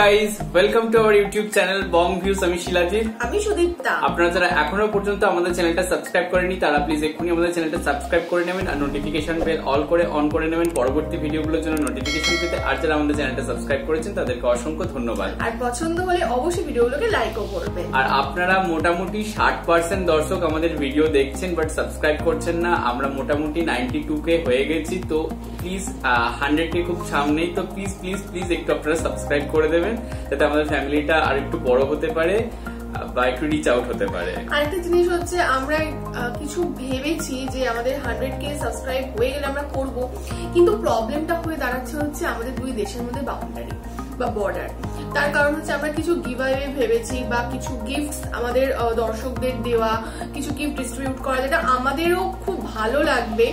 Guys welcome to our YouTube channel Bong views আমি শিলাজিৎ আমি সুদীপ্তা। আপনারা যারা এখনও পর্যন্ত আমাদের চ্যানেলটা সাবস্ক্রাইব করেনি তারা প্লিজ এক্ষুনি আমাদের চ্যানেলটা সাবস্ক্রাইব করে নেবেন আর নোটিফিকেশন বেল অল করে অন করে নেবেন। পরবর্তী ভিডিওগুলোর জন্য নোটিফিকেশন পেতে আর যারা আমাদের চ্যানেলটা সাবস্ক্রাইব করেছেন তাদেরকে অসংখ্য ধন্যবাদ। আর পছন্দ হলে অবশ্যই ভিডিওগুলোকে লাইকও করবেন। আর আপনারা মোটামুটি ষাট পার্সেন্ট দর্শক আমাদের ভিডিও দেখছেন বাট সাবস্ক্রাইব করছেন না। আমরা মোটামুটি নাইনটি টু কে হয়ে গেছি তো প্লিজ হান্ড্রেড কে খুব সামনেই তো প্লিজ প্লিজ প্লিজ একটু আপনারা সাবস্ক্রাইব করে দেবেন। যাতে আমাদের ফ্যামিলিটা আর একটু বড় হতে পারে, বা একটু রিচ আউট হতে পারে। আরেকটা জিনিস হচ্ছে, আমরা কিছু ভেবেছি যে আমাদের হান্ড্রেড কে সাবস্ক্রাইব হয়ে গেলে আমরা করব, কিন্তু প্রবলেমটা হয়ে দাঁড়াচ্ছে হচ্ছে আমাদের দুই দেশের মধ্যে বাউন্ডারি বা বর্ডার তার কারণ হচ্ছে আমরা কিছু গিভঅ্যাওয়ে ভেবেছি বা কিছু গিফট আমাদের দর্শকদের দেওয়া, কিছু গিফট ডিস্ট্রিবিউট করা যেটা আমাদেরও খুব ভালো লাগবে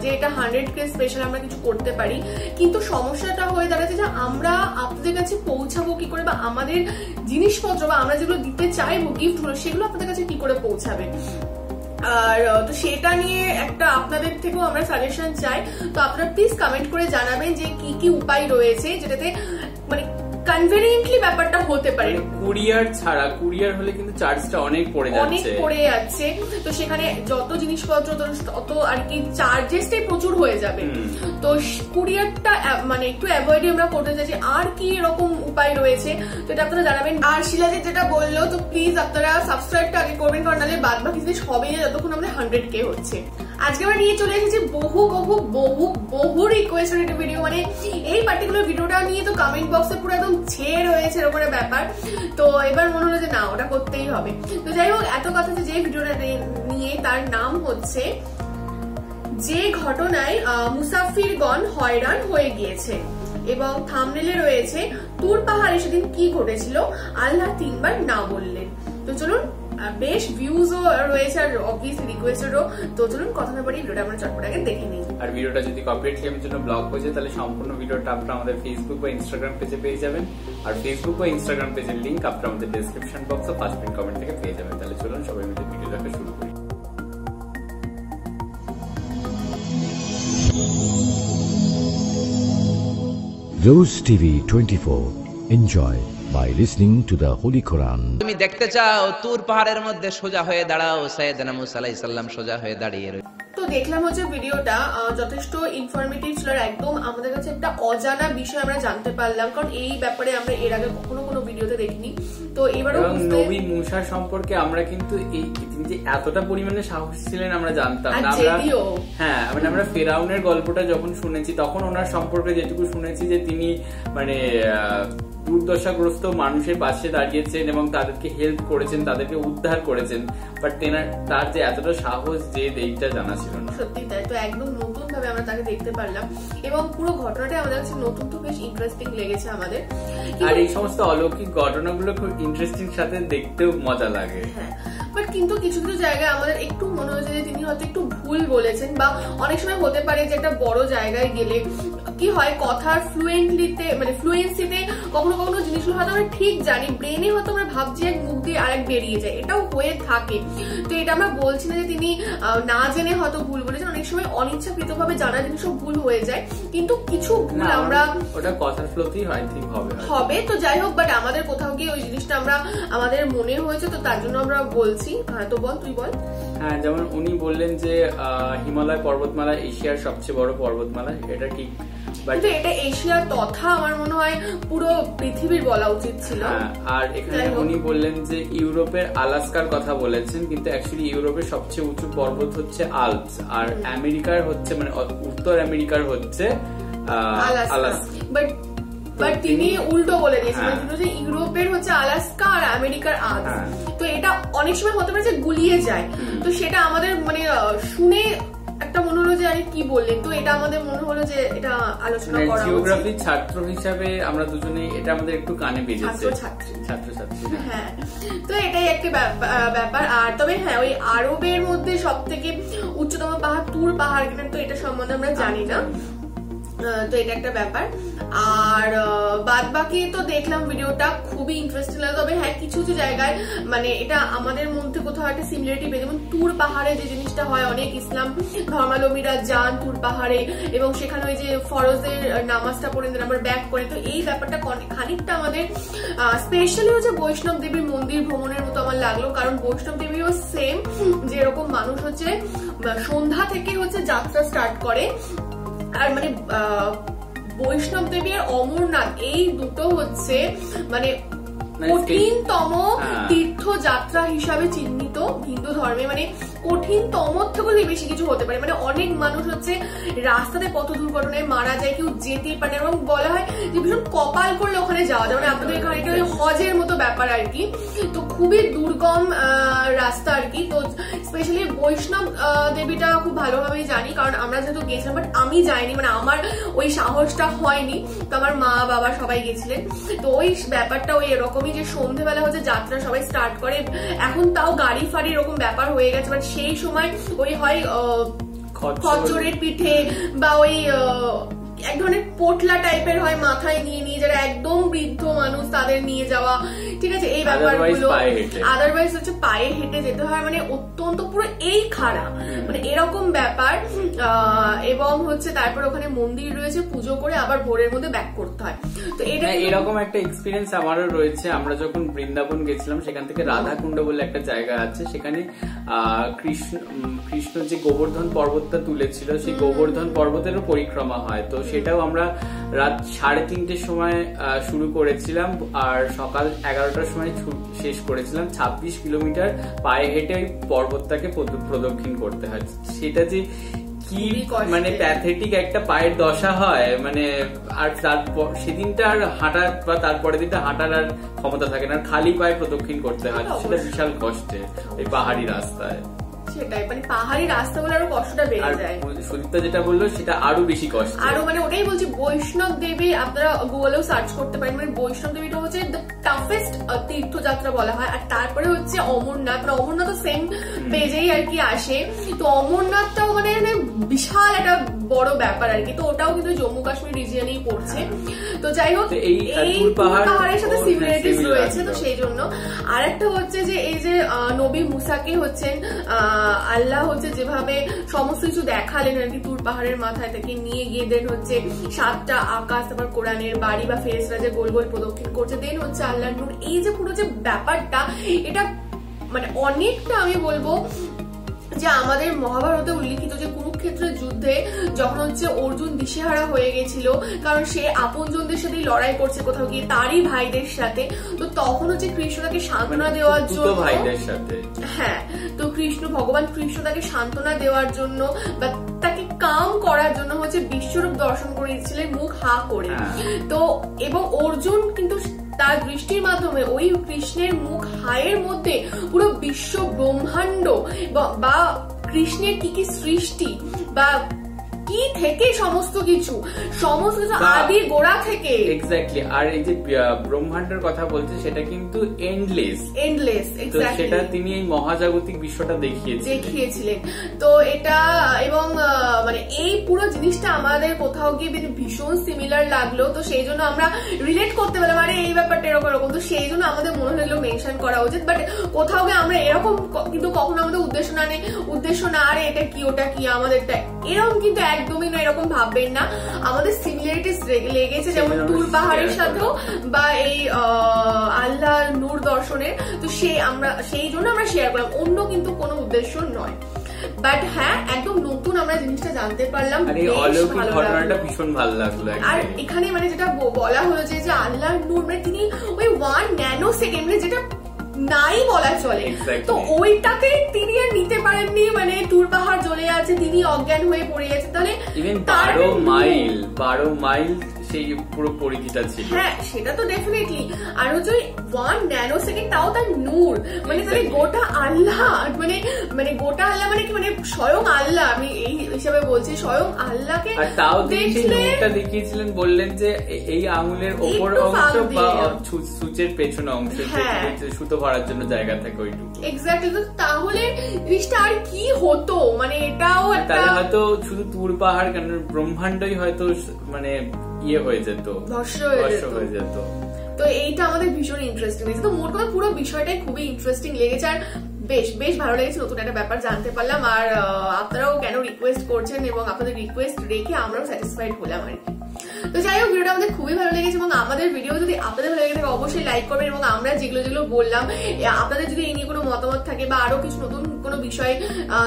যে এটা হান্ড্রেড কে স্পেশাল আমরা কিছু করতে পারি। কিন্তু সমস্যাটা হয়ে দাঁড়াচ্ছে যে আমরা আপনাদের কাছে পৌঁছাবো কি করে বা আমাদের জিনিসপত্র বা আমরা যেগুলো দিতে চাইব গিফটগুলো সেগুলো আপনাদের কাছে কি করে পৌঁছাবে? আর তো সেটা নিয়ে একটা আপনাদের থেকেও আমরা সাজেশন চাই। তো আপনারা প্লিজ কমেন্ট করে জানাবেন যে কি কি উপায় রয়েছে যেটাতে কনভেনিয়েন্টলি ব্যাপারটা হতে পারে। কুরিয়ার ছাড়া কুরিয়ার হলে কিন্তু চার্জটা অনেক পড়ে যাচ্ছে। অনেক পড়ে যাচ্ছে। তো সেখানে যত জিনিসপত্র তত আর কি চার্জেসটাই প্রচুর হয়ে যাবে। তো কুরিয়ারটা মানে একটু অ্যাভয়েড আমরা করতে চাইছি। আর কি এরকম উপায় রয়েছে তো এটা আপনারা জানাবেন। আর শিলাজিৎ যেটা বলল তো প্লিজ আপনারা সাবস্ক্রাইবটা আগে করবেন কারণ নাহলে বাদ বাকি জিনিস হবে না যতক্ষণ আমাদের হান্ড্রেড কে হচ্ছে। আজকে আমরা নিয়ে চলে এসেছি বহু বহু বহু বহু রিকোয়েস্টেড ভিডিও মানে এই পার্টিকুলার ভিডিওটা নিয়ে তো কমেন্ট বক্সে পুরো একদম ছেয়ে রয়েছে এরকম ব্যাপার। তো এবার মনে হলো যে না, ওটা করতেই হবে। তো যাই হোক, এত কথা যে ভিডিওটা নিয়ে তার নাম হচ্ছে যে ঘটনায় মুসাফিরগণ হয়রান হয়ে গিয়েছে এবং থামনেলে রয়েছে, তুর পাহাড়ে সেদিন কি ঘটেছিল? আল্লাহ তিনবার না বললেন তো চলুন বেশ ভিউজও রয়েছে আর অবভিয়াসলি রিকোয়েস্টেরও তো চলুন কথা না বাড়ি ভিডিওটা আমরা চটপট আগে দেখে নিই। আর ভিডিওটা যদি কপিরাইট ক্লেমের জন্য ব্লক হয়ে যায় তাহলে সম্পূর্ণ ভিডিওটা আপনারা আমাদের ফেসবুক বা ইনস্টাগ্রাম পেজে পেয়ে যাবেন। আর ফেসবুক বা ইনস্টাগ্রাম পেজের লিংক আপনারা আমাদের ডেসক্রিপশন বক্স ও ফার্স্ট পিন কমেন্ট থেকে পেয়ে যাবেন। তাহলে চলুন সবাই মিলে ভিডিও দেখা শুরু করি। Rose TV 24. Enjoy by listening to the Holy Quran. তুমি দেখতে চাও তুর পাহাড়ের মধ্যে সোজা হয়ে দাঁড়াও মুসা আলাইহিস সালাম সোজা হয়ে দাঁড়িয়ে রয়েছে তো দেখলাম হচ্ছে ভিডিওটা যথেষ্ট ইনফরমেটিভ ছিল আর একদম আমাদের কাছে একটা অজানা বিষয় আমরা জানতে পারলাম কারণ এই ব্যাপারে আমরা এর আগে কখনো কোনো ভিডিওতে দেখিনি। তো এবারও নবী মুসা সম্পর্কে আমরা কিন্তু এই তিনি যে এতটা পরিমাণে সাহস ছিলেন আমরা জানতাম না। আমরা হ্যাঁ মানে আমরা ফেরাউনের গল্পটা যখন শুনেছি তখন ওনার সম্পর্কে যেটুকু শুনেছি যে তিনি মানে আহ, দুর্দশাগ্রস্ত মানুষের পাশে দাঁড়িয়েছেন এবং তাদেরকে হেল্প করেছেন তাদেরকে উদ্ধার করেছেন বাট তেনার তার যে এতটা সাহস যে এইটা জানা ছিল না। সত্যি তাই তো একদম নতুন ভাবে আমরা তাকে দেখতে পারলাম এবং পুরো ঘটনাটা আমাদের কাছে নতুন তো বেশ ইন্টারেস্টিং লেগেছে আমাদের। আর এই সমস্ত অলৌকিক ঘটনাগুলো খুব ইন্টারেস্টিং সাথে দেখতেও মজা লাগে। হ্যাঁ বাট কিন্তু কিছু কিছু জায়গায় আমাদের একটু মনে হয়েছে যে তিনি হয়তো একটু ভুল বলেছেন বা অনেক সময় হতে পারে যে একটা বড় জায়গায় গেলে কি হয় কথার ফ্লুয়েন্টলিতে মানে ফ্লুয়েন্সিতে কখনো কখনো জিনিসগুলো হয়তো আমরা ঠিক জানি ব্রেনে হয়তো আমরা ভাবছি এক মুখ দিয়ে আরেক বেরিয়ে যায় এটাও হয়ে থাকে। তো এটা আমরা বলছি না যে তিনি না জেনে হয়তো ভুল বলেছেন অনেক সময় অনিচ্ছাকৃত ভাবে জানা জিনিসও ভুল হয়ে যায় কিন্তু কিছু ভুল আমরা ওটা কথার ফ্লোতেই হয় ঠিক হবে হবে তো যাই হোক বাট আমাদের কোথাও গিয়ে ওই জিনিসটা আমরা আমাদের মনে হয়েছে তো তার জন্য আমরা বলছি। হ্যাঁ তো বল তুই বল। হ্যাঁ যেমন উনি বললেন যে হিমালয় পর্বতমালা এশিয়ার সবচেয়ে বড় পর্বতমালা এটা ঠিক কিন্তু এটা এশিয়ার তথা আমার মনে হয় পুরো পৃথিবীর বলা উচিত ছিল। আর এখানে উনি বললেন যে ইউরোপের আলাস্কার কথা বলেছেন কিন্তু অ্যাকচুয়ালি ইউরোপের সবচেয়ে উঁচু পর্বত হচ্ছে আলপস আর আমেরিকার হচ্ছে মানে উত্তর আমেরিকার হচ্ছে আলাস্কা। বাট বাট তিনি উল্টো বলে দিয়েছেন হ্যাঁ। মানে যে ইউরোপের হচ্ছে আলাস্কা আর আমেরিকার আজ হ্যাঁ। তো এটা অনেক সময় হতে পারে যে গুলিয়ে যায়। তো সেটা আমাদের মানে শুনে একটা মনে হলো যে আরে কি বললেন? তো এটা আমাদের মনে হলো যে এটা আলোচনা করা উচিত। জিওগ্রাফির ছাত্র হিসাবে আমরা দুজনে এটা আমাদের একটু কানে বেজেছে। ছাত্র-ছাত্রী। ছাত্র। ছাত্রী হ্যাঁ। তো এটাই একটি ব্যাপার। আর তবে হ্যাঁ ওই আরবের মধ্যে সব থেকে উচ্চতম পাহাড় তুর পাহাড় কিনা তো এটা সম্বন্ধে আমরা জানি না। আহ, তো এটা একটা ব্যাপার। আর বাদ বাকি তো দেখলাম ভিডিওটা, খুবই ইন্টারেস্টিং লাগে তবে হ্যাঁ কিছু কিছু জায়গায় মানে এটা আমাদের মধ্যে কোথাও একটা সিমিলারিটি পেয়ে যেমন তুর পাহাড়ে যে জিনিসটা হয়, অনেক ইসলাম, ধর্মালম্বীরা যান তুর পাহাড়ে, এবং সেখানে ওই যে ফরজের নামাজটা পড়েন দেন আবার ব্যাক করে। তো এই ব্যাপারটা খানিকটা আমাদের স্পেশালি হচ্ছে বৈষ্ণব দেবীর মন্দির ভ্রমণের মতো আমার লাগল। কারণ বৈষ্ণব দেবীও সেম যেরকম মানুষ হচ্ছে সন্ধ্যা থেকে হচ্ছে যাত্রা স্টার্ট করে। আর মানে আহ, বৈষ্ণব দেবী আর অমরনাথ এই দুটো হচ্ছে মানে মানে কঠিনতম হ্যাঁ। তীর্থযাত্রা হিসাবে চিহ্নিত হিন্দু ধর্মে মানে কঠিনতম থেকে বেশি কিছু হতে পারে। মানে অনেক মানুষ হচ্ছে রাস্তাতে পথ দুর্ঘটনায় মারা যায়, কেউ যেতেই পারে এবং বলা হয় যে ভীষণ কপাল করলে ওখানে যাওয়া যায়। মানে আপনাদের এখানে ওই হজের মতো ব্যাপার আর কি। তো খুবই দুর্গম রাস্তা আর কি। তো স্পেশালি বৈষ্ণব দেবীটা খুব ভালোভাবেই জানি, কারণ আমরা যেহেতু গেছিলাম বাট আমি যাইনি মানে আমার ওই সাহসটা হয়নি। তো আমার মা, বাবা সবাই গেছিলেন। তো ওই ব্যাপারটা ওই এরকমই যে সন্ধেবেলা হচ্ছে যাত্রা সবাই স্টার্ট করে এখন তাও গাড়ি ফাড়ি এরকম ব্যাপার হয়ে গেছে বাট সেই সময় ওই হয়। খচ্চরের পিঠে বা ওই আহ, এক ধরনের পোটলা টাইপের হয় মাথায় নিয়ে নিয়ে যারা একদম বৃদ্ধ মানুষ তাদের নিয়ে যাওয়া ঠিক আছে এই ব্যাপারগুলো আদারওয়াইজ হচ্ছে পায়ে হেঁটে যেতে হয় মানে অত্যন্ত পুরো এই খাড়া। মানে এরকম ব্যাপার এবং হচ্ছে তারপর ওখানে মন্দির রয়েছে পুজো করে আবার ভোরের মধ্যে ব্যাক করতে হয়। তো এটা হ্যাঁ, এরকম একটা এক্সপিরিয়েন্স আমারও রয়েছে। আমরা যখন বৃন্দাবন গেছিলাম সেখান থেকে রাধাকুণ্ড বলে একটা জায়গা আছে। সেখানে আহ, কৃষ্ণ কৃষ্ণ যে গোবর্ধন পর্বতটা তুলেছিল সেই গোবর্ধন পর্বতেরও পরিক্রমা হয়। তো সেটাও আমরা রাত সাড়ে তিনটের সময় আহ, শুরু করেছিলাম। আর সকাল এগারোটার সময় শেষ করেছিলাম। ছাব্বিশ কিলোমিটার পায়ে হেঁটে ওই পর্বতটাকে প্রদক্ষিণ করতে হয়। সেটা যে কি মানে প্যাথেটিক একটা পায়ের দশা হয় মানে আর তারপর সেদিনটা আর হাঁটার বা তারপরে দিনটা হাঁটার আর ক্ষমতা থাকে না। খালি পায়ে প্রদক্ষিণ করতে হয় হ্যাঁ, সেটা বিশাল কষ্টে ওই পাহাড়ি রাস্তায়। সেটাই মানে পাহাড়ি রাস্তা বলে আরও কষ্টটা বেড়ে যায়। সুদীপ্তা যেটা বলল সেটা আরও বেশি কষ্ট। আরও মানে ওটাই বলছি বৈষ্ণব দেবী আপনারা গুগলেও সার্চ করতে পারেন মানে বৈষ্ণব দেবীটা হচ্ছে দ্য টাফেস্ট তীর্থযাত্রা বলা হয় আর তারপরে হচ্ছে অমরনাথ মানে অমরনাথ সেম পেজেই আর কি আসে। তো অমরনাথটাও মানে মানে বিশাল একটা বড় ব্যাপার আর কি। তো ওটাও কিন্তু জম্মু কাশ্মীর রিজিয়নেই পড়ছে। তো যাই হোক এই, পাহাড়ের সাথে সিমিলারিটিস রয়েছে তো সেই জন্য। আর একটা হচ্ছে যে এই যে নবী মুসাকে হচ্ছেন আল্লাহ হচ্ছে যেভাবে সমস্ত কিছু দেখালেন আর কি তুর পাহাড়ের মাথায় থেকে নিয়ে গিয়ে দেন হচ্ছে সাতটা আকাশ তারপর কোরআনের বাড়ি বা ফেরেসরা যে গোল গোল প্রদক্ষিণ করছে দেন হচ্ছে আল্লাহ নূর। এই যে পুরো যে ব্যাপারটা এটা মানে অনেকটা আমি বলব যে আমাদের মহাভারতে উল্লিখিত যে কুরুক্ষেত্রের যুদ্ধে যখন হচ্ছে অর্জুন দিশেহারা হয়ে গেছিল কারণ সে আপনজনদের সাথেই লড়াই করছে কোথাও গিয়ে তারই ভাইদের সাথে তো তখন হচ্ছে কৃষ্ণ তাকে সান্ত্বনা মানে দেওয়ার জন্য ভাইদের সাথে হ্যাঁ তো কৃষ্ণ ভগবান কৃষ্ণ তাকে সান্ত্বনা দেওয়ার জন্য বা তাকে কাম করার জন্য হচ্ছে বিশ্বরূপ দর্শন করে দিচ্ছিলেন মুখ হা করে হ্যাঁ। তো এবং অর্জুন কিন্তু তার দৃষ্টির মাধ্যমে ওই কৃষ্ণের মুখ হায়ের মধ্যে পুরো বিশ্ব ব্রহ্মাণ্ড বা কৃষ্ণের কি কি সৃষ্টি বা কি থেকে সমস্ত কিছু? সমস্ত কিছু গোড়া থেকে। এক্স্যাক্টলি আর এই যে ব্রহ্মাণ্ডের কথা বলছে সেটা কিন্তু এন্ডলেস এন্ডলেস এক্স্যাক্টলি সেটা তিনি এই মহাজাগতিক বিশ্বটা দেখিয়েছেন দেখিয়েছিলেন। তো এটা এবং মানে এই পুরো জিনিসটা আমাদের কোথাও গিয়ে ভীষণ সিমিলার লাগল। তো সেই জন্য আমরা রিলেট করতে পারলাম আরে এই ব্যাপারটা এরকম এরকম। তো সেই জন্য আমাদের মনে হলো মেনশন করা উচিত। বাট কোথাও গিয়ে আমরা এরকম কিন্তু কখনো আমাদের উদ্দেশ্য না নেই। উদ্দেশ্য না আরে এটা কি ওটা কি আমাদেরটা এরকম কিন্তু একদমই না এরকম ভাববেন না। আমাদের সিমিলারিটিস লেগেছে যেমন তুর পাহাড়ের সাথেও বা এই আহ, আল্লাহর নূর দর্শনের। তো সেই আমরা সেই জন্য আমরা শেয়ার করলাম। অন্য কিন্তু কোনো উদ্দেশ্য নয়। বাট হ্যাঁ একদম নতুন আমরা জিনিসটা জানতে পারলাম। আর এই বেশ অলৌকিক ভালো ঘটনাটা ভীষণ ভালো লাগল আর এখানে মানে যেটা বলা হলো যে যে আল্লাহর নূর মানে তিনি ওই ওয়ান ন্যানো সেকেন্ড মানে যেটা নাই বলা চলে। তো ওইটাকে তিনি আর নিতে পারেননি মানে টুর পাহাড় জ্বলে আছে তিনি অজ্ঞান হয়ে পড়ে গেছে। তাহলে ইভেন বারো মাইল বারো মাইল সেই পুরো পরিধিটা ছিল। হ্যাঁ সেটা তো ডেফিনেটলি আর হচ্ছে ওয়ান ন্যানো সেকেন্ড তাও তার নূর। মানে তাহলে গোটা আল্লাহ মানে মানে গোটা আল্লাহ মানে কি মানে স্বয়ং আল্লাহ আমি এই হিসাবে বলছি স্বয়ং আল্লাহকে আর তাও দেখলে দেখিয়েছিলেন বললেন যে এই আঙুলের ওপর অংশ বা সূচের পেছনে অংশ হ্যাঁ। সুতো ভরার জন্য জায়গা থাকে ওইটুকু। এক্স্যাক্টলি তো তাহলে জিনিসটা আর কি হতো? মানে এটাও একটা হয়তো শুধু তুর পাহাড় কেন ব্রহ্মাণ্ডই হয়তো মানে ইয়ে হয়ে যেত ধর্ষ হয়ে যেত। তো এইটা আমাদের ভীষণ ইন্টারেস্টিং লেগেছে তো মোট কথা পুরো বিষয়টাই খুবই ইন্টারেস্টিং লেগেছে আর বেশ বেশ ভালো লেগেছে নতুন একটা ব্যাপার জানতে পারলাম। আর আপনারাও কেন রিকোয়েস্ট করছেন এবং আপনাদের রিকোয়েস্ট রেখে আমরাও স্যাটিসফাইড হলাম আর কি। তো যাই হোক, ভিডিওটা আমাদের খুবই ভালো লেগেছে এবং আমাদের ভিডিও যদি আপনাদের ভালো লেগে থাকে, অবশ্যই লাইক করবেন এবং আমরা যেগুলো যেগুলো বললাম আপনাদের যদি এই নিয়ে কোনো মতামত থাকে বা আরও কিছু নতুন কোনো বিষয়ে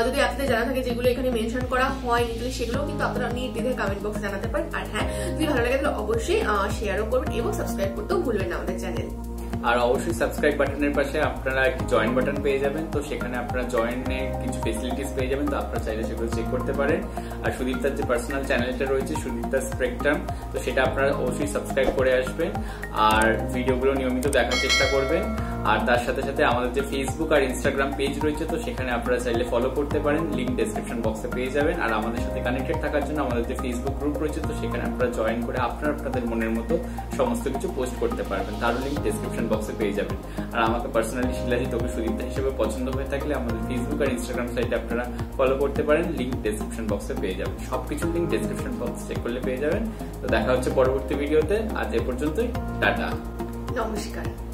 যদি আপনাদের জানা থাকে যেগুলো এখানে মেনশন করা হয়নি, তাহলে সেগুলো কিন্তু আপনারা নির্দ্বিধায় কমেন্ট বক্সে জানাতে পারেন। আর হ্যাঁ যদি ভালো লাগে তাহলে অবশ্যই শেয়ারও করবেন এবং সাবস্ক্রাইব করতেও ভুলবেন না আমাদের চ্যানেল আর অবশ্যই সাবস্ক্রাইব বাটনের পাশে আপনারা একটি জয়েন বাটন পেয়ে যাবেন। তো সেখানে আপনারা জয়েনে কিছু ফেসিলিটিস পেয়ে যাবেন, তো আপনারা চাইলে সেগুলো চেক করতে পারেন। আর সুদীপ্তার যে পার্সোনাল চ্যানেলটা রয়েছে, সুদীপ্তার স্পেকট্রাম তো সেটা আপনারা অবশ্যই সাবস্ক্রাইব করে আসবেন। আর ভিডিওগুলো নিয়মিত দেখার চেষ্টা করবেন। আর তার সাথে সাথে আমাদের যে ফেসবুক আর ইনস্টাগ্রাম পেজ রয়েছে, তো সেখানে আপনারা চাইলে ফলো করতে পারেন। লিঙ্ক ডেসক্রিপশন বক্সে পেয়ে যাবেন। আর আমাদের সাথে কানেক্টেড থাকার জন্য আমাদের যে ফেসবুক গ্রুপ রয়েছে, তো সেখানে আপনারা জয়েন করে আপনারা, আপনাদের মনের মতো সমস্ত কিছু পোস্ট করতে পারবেন। তারও লিঙ্ক ডেসক্রিপশন বক্সে পেয়ে যাবেন। আর আমাকে পার্সোনালি শিলাজি, তোকে সুদীপ্তা হিসেবে পছন্দ হয়ে থাকলে আমাদের ফেসবুক আর ইনস্টাগ্রাম সাইটে আপনারা ফলো করতে পারেন। লিঙ্ক ডেসক্রিপশন বক্সে পেয়ে যাবেন। সবকিছু লিঙ্ক ডেসক্রিপশন বক্স চেক করলে পেয়ে যাবেন। তো দেখা হচ্ছে পরবর্তী ভিডিওতে আজ এ পর্যন্তই। টাটা। নমস্কার।